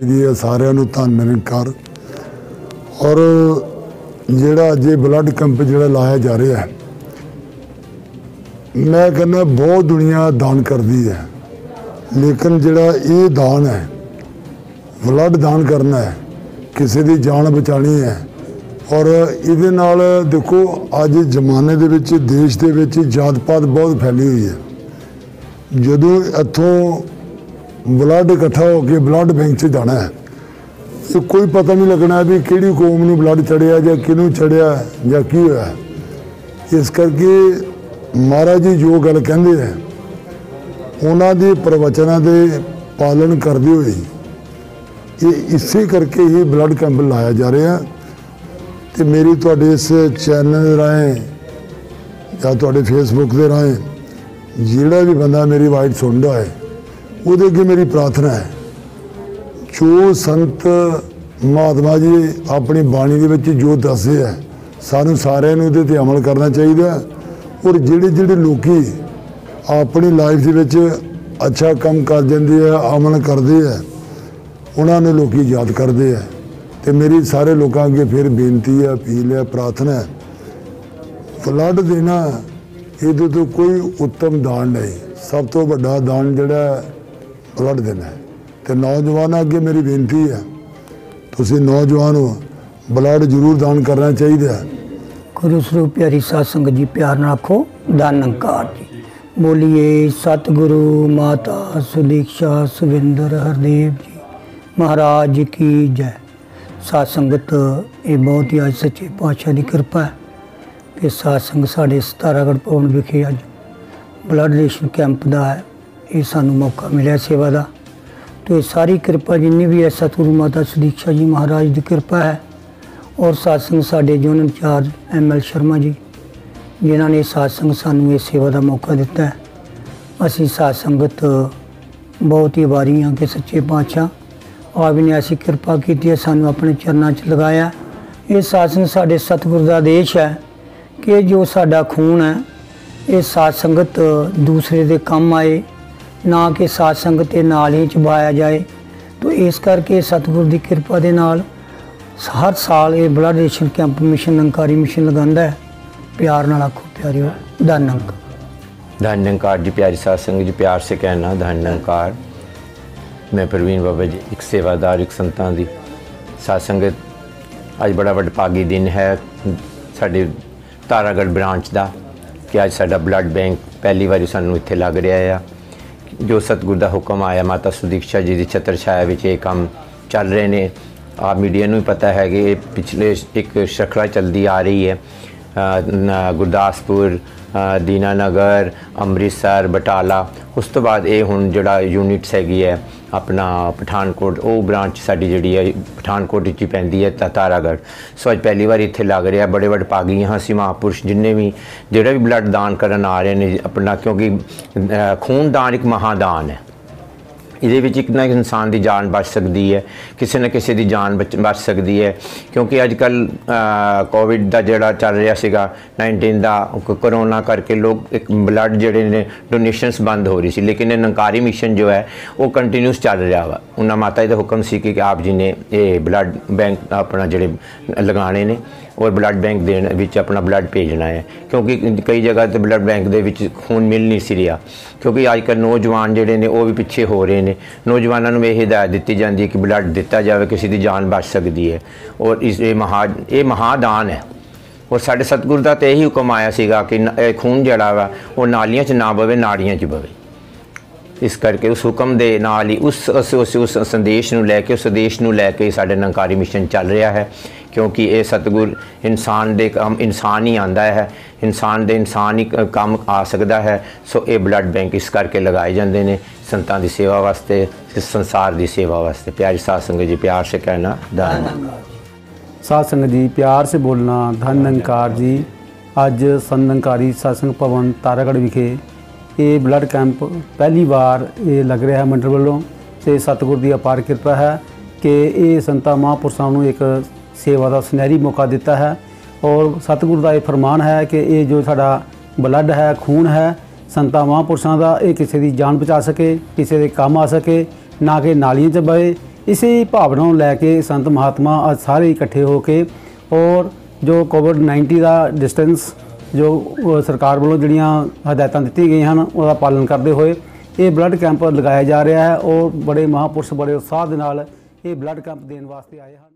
ਜੀ ਸਾਰਿਆਂ ਨੂੰ ਧੰਨ ਨਿਰੰਕਾਰ। ਔਰ ਜਿਹੜਾ ਅੱਜ ਇਹ ਬਲੱਡ ਕੈਂਪ ਜਿਹੜਾ ਲਾਇਆ ਜਾ ਰਿਹਾ ਹੈ, ਮੈਂ ਕਹਿੰਦਾ ਬਹੁਤ ਦੁਨੀਆ ਦਾਨ ਕਰਦੀ ਹੈ। ਲੇਕਿਨ ਜਿਹੜਾ ਇਹ ਦਾਨ ਹੈ ਬਲੱਡ ਦਾਨ ਕਰਨਾ ਹੈ, ਕਿਸੇ ਦੀ ਜਾਨ ਬਚਾਣੀ ਹੈ, ਔਰ ਇਹਦੇ ਨਾਲ ਦੇਖੋ, ਅੱਜ ਜ਼ਮਾਨੇ ਦੇ ਵਿੱਚ, ਦੇਸ਼ ਦੇ ਵਿੱਚ ਜਾਤ ਪਾਤ ਬਹੁਤ ਫੈਲੀ ਹੋਈ ਹੈ। ਜਦੋਂ ਇੱਥੋਂ ਬਲੱਡ ਇਕੱਠਾ ਹੋ ਕੇ ਬਲੱਡ ਬੈਂਕ 'ਚ ਜਾਣਾ ਹੈ। ਤੇ ਕੋਈ ਪਤਾ ਨਹੀਂ ਲੱਗਣਾ ਵੀ ਕਿਹੜੀ ਕੌਮ ਨੂੰ ਬਲੱਡ ਚੜਿਆ ਜਾਂ ਕਿਹਨੂੰ ਚੜਿਆ ਜਾਂ ਕੀ ਹੋਇਆ। ਇਸ ਕਰਕੇ ਮਹਾਰਾਜ ਜੀ ਜੋ ਗੱਲ ਕਹਿੰਦੇ ਆ ਉਹਨਾਂ ਦੇ ਪ੍ਰਵਚਨਾਂ ਦੇ ਪਾਲਣ ਕਰਦੇ ਹੋਏ ਇਹ ਇਸੇ ਕਰਕੇ ਹੀ ਬਲੱਡ ਕੈਂਪ ਲਾਇਆ ਜਾ ਰਿਹਾ। ਤੇ ਮੇਰੀ ਤੁਹਾਡੇ ਇਸ ਚੈਨਲ ਦੇ ਰਾਹੀਂ ਜਾਂ ਤੁਹਾਡੇ ਫੇਸਬੁੱਕ ਦੇ ਰਾਹੀਂ ਜਿਹੜਾ ਵੀ ਬੰਦਾ ਮੇਰੀ ਵਾਈਟ ਸੁਣਦਾ ਹੈ ਉਹਦੇ ਅੱਗੇ ਮੇਰੀ ਪ੍ਰਾਰਥਨਾ ਹੈ। ਜੋ ਸੰਤ ਮਹਾਤਮਾ ਜੀ ਆਪਣੀ ਬਾਣੀ ਦੇ ਵਿੱਚ ਜੋ ਦੱਸਦੇ ਹੈ ਸਾਨੂੰ ਸਾਰਿਆਂ ਨੂੰ ਇਹਦੇ ਤੇ ਅਮਲ ਕਰਨਾ ਚਾਹੀਦਾ ਔਰ ਜਿਹੜੇ ਜਿਹੜੇ ਲੋਕੀ ਆਪਣੀ ਲਾਈਫ ਦੇ ਵਿੱਚ ਅੱਛਾ ਕੰਮ ਕਰ ਜਾਂਦੇ ਆ, ਅਮਲ ਕਰਦੇ ਆ, ਉਹਨਾਂ ਨੂੰ ਲੋਕੀ ਯਾਦ ਕਰਦੇ ਆ। ਤੇ ਮੇਰੀ ਸਾਰੇ ਲੋਕਾਂ ਅੱਗੇ ਫਿਰ ਬੇਨਤੀ ਹੈ, ਅਪੀਲ ਹੈ, ਪ੍ਰਾਰਥਨਾ ਹੈ ਫਲੱਡ ਦੇਣਾ ਇਹਦੇ ਤੋਂ ਕੋਈ ਉੱਤਮ ਦਾਨ ਨਹੀਂ। ਸਭ ਤੋਂ ਵੱਡਾ ਦਾਨ ਜਿਹੜਾ ਫਲੱਡ ਦੇਣਾ ਹੈ ਤੇ ਨੌਜਵਾਨਾਂ ਅੱਗੇ ਮੇਰੀ ਬੇਨਤੀ ਹੈ, ਤੁਸੀਂ ਨੌਜਵਾਨ ਹੋ, ਬਲੱਡ ਜ਼ਰੂਰ ਦਾਨ ਕਰਨਾ ਚਾਹੀਦਾ ਹੈ। ਗੁਰੂ ਸਰੂਪ ਪਿਆਰੀ ਸਾਧ ਸੰਗਤ ਜੀ, ਪਿਆਰ ਨਾਲ ਆਖੋ ਦਾਨੰਕਾਰ ਜੀ। ਬੋਲੀਏ, ਸਤਿਗੁਰੂ ਮਾਤਾ ਸੁਦੀਕਸ਼ਾ ਸੁਵਿੰਦਰ ਹਰਦੇਵ ਜੀ, ਮਹਾਰਾਜ ਕੀ ਜੈ। ਸਾਧ ਸੰਗਤ ਇਹ ਬਹੁਤ ਹੀ ਅੱਜ ਸੱਚੇ ਪਾਤਸ਼ਾਹ ਦੀ ਕਿਰਪਾ ਹੈ ਕਿ ਸਾਧ ਸੰਗਤ ਸਾਡੇ ਸਤਾਰਾਗੜ ਭਵਨ ਵਿਖੇ ਅੱਜ ਬਲੱਡ ਡੋਨੇਸ਼ਨ ਕੈਂਪ ਦਾ ਹੈ। ਇਹ ਸਾਨੂੰ ਮੌਕਾ ਮਿਲਿਆ ਸੇਵਾ ਦਾ। ਤੇ ਇਹ ਸਾਰੀ ਕਿਰਪਾ ਜਿੰਨੀ ਵੀ ਹੈ, ਸਤਿਗੁਰੂ ਮਾਤਾ ਸੁਦੀਕਸ਼ਾ ਜੀ ਮਹਾਰਾਜ ਦੀ ਕਿਰਪਾ ਹੈ। ਔਰ ਸਾਧ-ਸੰਗ ਸਾਡੇ zone incharge ML Sharma ji, ਜਿਨ੍ਹਾਂ ਨੇ ਸਾਧ-ਸੰਗ ਸਾਨੂੰ ਇਹ ਸੇਵਾ ਦਾ ਮੌਕਾ ਦਿੱਤਾ ਹੈ। ਅਸੀਂ ਸਾਧ-ਸੰਗਤ ਬਹੁਤ ਹੀ ਵਾਰੀ ਹਾਂ ਕਿ ਸੱਚੇ ਪਾਤਸ਼ਾਹ, ਆਪ ਨੇ ਐਸੀ ਕਿਰਪਾ ਕੀਤੀ ਹੈ, ਸਾਨੂੰ ਆਪਣੇ ਚਰਨਾਂ 'ਚ ਲਗਾਇਆ ਇਹ ਸਾਧ-ਸੰਗ ਸਾਡੇ ਸਤਿਗੁਰ ਦਾ ਆਦੇਸ਼ ਹੈ ਕਿ ਜੋ ਸਾਡਾ ਖੂਨ ਹੈ, ਇਹ ਸਾਧ-ਸੰਗਤ ਦੂਸਰੇ ਦੇ ਕੰਮ ਆਏ ਨਾ ਕਿ ਸਾਧ ਸੰਗਤ ਦੇ ਨਾਲ ਹੀ ਚਬਾਇਆ ਜਾਏ। ਤੋਂ ਇਸ ਕਰਕੇ ਸਤਿਗੁਰ ਦੀ ਕਿਰਪਾ ਦੇ ਨਾਲ ਹਰ ਸਾਲ ਇਹ ਬਲੱਡ ਡੋਨੇਸ਼ਨ ਕੈਂਪ ਮਿਸ਼ਨ ਅੰਕਾਰੀ ਮਿਸ਼ਨ ਲਗਾਉਂਦਾ ਹੈ। ਪਿਆਰ ਨਾਲ ਆਖੋ ਪਿਆਰਿਓ ਧੰਨੰਕ ਧੰਨੰਕਾਰ ਜੀ ਪਿਆਰੀ ਸਾਧ ਸੰਗਤ ਜੀ, ਪਿਆਰ ਸੇ ਕਹਿਣਾ ਦਾਨ ਅੰਕਾਰ। ਮੈਂ ਪ੍ਰਵੀਨ ਬਾਬਾ ਜੀ, ਇੱਕ ਸੇਵਾਦਾਰ, ਇੱਕ ਸੰਤਾਂ ਦੀ। ਸਾਧ ਸੰਗਤ ਅੱਜ ਬੜਾ ਵਡਭਾਗੀ ਦਿਨ ਹੈ ਸਾਡੇ ਤਾਰਾਗੜ ਬ੍ਰਾਂਚ ਦਾ ਕਿ ਅੱਜ ਸਾਡਾ ਬਲੱਡ ਬੈਂਕ ਪਹਿਲੀ ਵਾਰੀ ਸਾਨੂੰ ਇੱਥੇ ਲੱਗ ਰਿਹਾ ਆ। ਜੋ ਸਤਿਗੁਰ ਦਾ ਹੁਕਮ ਆਇਆ, ਮਾਤਾ ਸੁਦੀਕਸ਼ਾ ਜੀ ਦੀ ਛਤਰ ਛਾਇਆ ਵਿੱਚ ਇਹ ਕੰਮ ਚੱਲ ਰਹੇ ਨੇ। ਆ ਮੀਡੀਆ ਨੂੰ ਵੀ ਪਤਾ ਹੈ ਕਿ ਇਹ ਪਿਛਲੇ ਇੱਕ ਸ਼ਖਲਾ ਚੱਲਦੀ ਆ ਰਹੀ ਹੈ। ਗੁਰਦਾਸਪੁਰ ਦੀਨਾਨਗਰ, ਅੰਮ੍ਰਿਤਸਰ, ਬਟਾਲਾ। ਉਸ ਤੋਂ ਬਾਅਦ ਇਹ ਹੁਣ ਜਿਹੜਾ ਯੂਨਿਟਸ ਹੈਗੀ ਹੈ, ਆਪਣਾ ਪਠਾਨਕੋਟ, ਉਹ ਬ੍ਰਾਂਚ ਸਾਡੀ ਜਿਹੜੀ ਹੈ, ਪਠਾਨਕੋਟ ਵਿੱਚ ਹੀ ਪੈਂਦੀ ਹੈ ਤਾ- ਤਾਰਾਗੜ੍ਹ। ਸੋ ਅੱਜ ਪਹਿਲੀ ਵਾਰ ਇੱਥੇ ਲੱਗ ਰਿਹਾ, ਬੜੇ ਬੜੇ ਪਾਗੀ ਹਾਂ ਸੀ ਮਹਾਂਪੁਰਸ਼, ਜਿੰਨੇ ਵੀ, ਜਿਹੜੇ ਵੀ ਬਲੱਡ ਦਾਨ ਕਰਨ ਆ ਰਹੇ ਨੇ, ਆਪਣਾ, ਕਿਉਂਕਿ ਖੂਨ ਦਾਨ ਇੱਕ ਮਹਾਦਾਨ ਹੈ। ਇਹਦੇ ਵਿੱਚ ਇੱਕ ਨਾ ਇਨਸਾਨ ਦੀ ਜਾਨ ਬਚ ਸਕਦੀ ਹੈ, ਕਿਸੇ ਨਾ ਕਿਸੇ ਦੀ ਜਾਨ ਬਚ ਬਚ ਸਕਦੀ ਹੈ। ਕਿਉਂਕਿ ਅੱਜ ਕੱਲ ਕੋਵਿਡ ਦਾ ਜਿਹੜਾ ਚੱਲ ਰਿਹਾ ਸੀਗਾ 19 ਦਾ ਕਰੋਨਾ ਕਰਕੇ ਲੋਕ ਇੱਕ ਬਲੱਡ ਜਿਹੜੇ ਨੇ ਡੋਨੇਸ਼ਨਸ ਬੰਦ ਹੋ ਰਹੀ ਸੀ। ਲੇਕਿਨ ਇਹ ਨੰਕਾਰੀ ਮਿਸ਼ਨ ਜੋ ਹੈ, ਉਹ ਕੰਟੀਨਿਊਸ ਚੱਲ ਰਿਹਾ ਵਾ। ਉਹਨਾਂ ਮਾਤਾ ਜੀ ਦਾ ਹੁਕਮ ਸੀ ਕਿ ਆਪ ਜੀ ਨੇ ਇਹ ਬਲੱਡ ਬੈਂਕ ਆਪਣਾ ਜਿਹੜੇ ਲਗਾਣੇ ਨੇ ਔਰ ਬਲੱਡ ਬੈਂਕ ਦੇਣ ਵਿੱਚ ਆਪਣਾ ਬਲੱਡ ਭੇਜਣਾ ਹੈ। ਕਿਉਂਕਿ ਕਈ ਜਗ੍ਹਾ ਤੇ ਬਲੱਡ ਬੈਂਕ ਦੇ ਵਿੱਚ ਖੂਨ ਮਿਲ ਨਹੀਂ ਸੀ ਰਿਹਾ। ਕਿਉਂਕਿ ਅੱਜ ਕੱਲ੍ਹ ਨੌਜਵਾਨ ਜਿਹੜੇ ਨੇ, ਉਹ ਵੀ ਪਿੱਛੇ ਹੋ ਰਹੇ ਨੇ। ਨੌਜਵਾਨਾਂ ਨੂੰ ਇਹ ਹਦਾਇਤ ਦਿੱਤੀ ਜਾਂਦੀ ਹੈ ਕਿ ਬਲੱਡ ਦਿੱਤਾ ਜਾਵੇ, ਕਿਸੇ ਦੀ ਜਾਨ ਬਚ ਸਕਦੀ ਹੈ। ਔਰ ਇਸ ਇਹ ਮਹਾ, ਇਹ ਮਹਾਦਾਨ ਹੈ। ਔਰ ਸਾਡੇ ਸਤਿਗੁਰ ਦਾ ਤੇ ਇਹੀ ਹੁਕਮ ਆਇਆ ਸੀਗਾ ਕਿ ਨ- ਇਹ ਖੂਨ ਜਿਹੜਾ ਵਾ, ਉਹ ਨਾਲੀਆਂ 'ਚ ਨਾ ਬਵੇ, ਨਾੜੀਆਂ 'ਚ ਬਵੇ। ਇਸ ਕਰਕੇ ਉਸ ਹੁਕਮ ਦੇ ਨਾਲ ਹੀ ਉਸ ਉਸ ਉਸ ਸੰਦੇਸ਼ ਨੂੰ ਲੈ ਕੇ, ਉਸ ਸੰਦੇਸ਼ ਨੂੰ ਲੈ ਕੇ ਸਾਡੇ ਨੰਕਾਰੀ ਮਿਸ਼ਨ ਚੱਲ ਰਿਹਾ ਹੈ। ਕਿਉਂਕਿ ਇਹ ਸਤਗੁਰ ਇਨਸਾਨ ਦੇ ਕੰਮ ਇਨਸਾਨ ਹੀ ਆਂਦਾ ਹੈ, ਇਨਸਾਨ ਦੇ ਇਨਸਾਨ ਹੀ ਕੰਮ ਆ ਸਕਦਾ ਹੈ, ਸੋ ਇਹ ਬਲੱਡ ਬੈਂਕ ਇਸ ਕਰਕੇ ਲਗਾਏ ਜਾਂਦੇ ਨੇ ਸੰਤਾਂ ਦੀ ਸੇਵਾ ਵਾਸਤੇ, ਇਸ ਸੰਸਾਰ ਦੀ ਸੇਵਾ ਵਾਸਤੇ। ਪਿਆਰ ਸਾਧ ਸੰਗਤ ਜੀ, ਪਿਆਰ ਸੇ ਕਹਿਣਾ ਦਾਨ ਸਾਧ ਸੰਗਤ ਜੀ, ਪਿਆਰ ਸੇ ਬੋਲਣਾ ਧੰਨ ਅੰਕਾਰ ਜੀ। ਅੱਜ ਸੰਨੰਕਾਰੀ ਸਾਸੰਗ ਭਵਨ ਤਾਰਾਗੜ ਵਿਖੇ ਇਹ ਬਲੱਡ ਕੈਂਪ ਪਹਿਲੀ ਵਾਰ ਇਹ ਲੱਗ ਰਿਹਾ ਮੰਡਲ ਵੱਲੋਂ, ਤੇ ਸਤਿਗੁਰ ਦੀ ਅਪਾਰ ਕਿਰਪਾ ਹੈ ਕਿ ਇਹ ਸੰਤਾ ਮਹਾਂਪੁਰਸ਼ਾਂ ਨੂੰ ਇੱਕ ਸੇਵਾ ਦਾ ਸੁਨਹਿਰੀ ਮੌਕਾ ਦਿੱਤਾ ਹੈ। ਔਰ ਸਤਿਗੁਰੂ ਦਾ ਇਹ ਫਰਮਾਨ ਹੈ ਕਿ ਇਹ ਜੋ ਸਾਡਾ ਬਲੱਡ ਹੈ, ਖੂਨ ਹੈ, ਸੰਤਾਂ ਮਹਾਂਪੁਰਸ਼ਾਂ ਦਾ, ਇਹ ਕਿਸੇ ਦੀ ਜਾਨ ਬਚਾ ਸਕੇ, ਕਿਸੇ ਦੇ ਕੰਮ ਆ ਸਕੇ, ਨਾ ਕਿ ਨਾਲੀਆਂ 'ਚ ਬਏ ਇਸੇ ਭਾਵਨਾ ਨੂੰ ਲੈ ਕੇ ਸੰਤ ਮਹਾਤਮਾ ਅੱਜ ਸਾਰੇ ਇਕੱਠੇ ਹੋ ਕੇ ਔਰ ਜੋ ਕੋਵਿਡ 19 ਦਾ ਡਿਸਟੈਂਸ ਜੋ ਸਰਕਾਰ ਵੱਲੋਂ ਜਿਹੜੀਆਂ ਹਦਾਇਤਾਂ ਦਿੱਤੀਆਂ ਗਈਆਂ ਹਨ, ਉਹਦਾ ਪਾਲਣ ਕਰਦੇ ਹੋਏ ਇਹ ਬਲੱਡ ਕੈਂਪ ਲਗਾਇਆ ਜਾ ਰਿਹਾ ਹੈ ਔਰ ਬੜੇ ਮਹਾਂਪੁਰਸ਼ ਬੜੇ ਉਤਸ਼ਾਹ ਦੇ ਨਾਲ ਇਹ ਬਲੱਡ ਕੈਂਪ ਦੇਣ ਵਾਸਤੇ ਆਏ ਹਨ।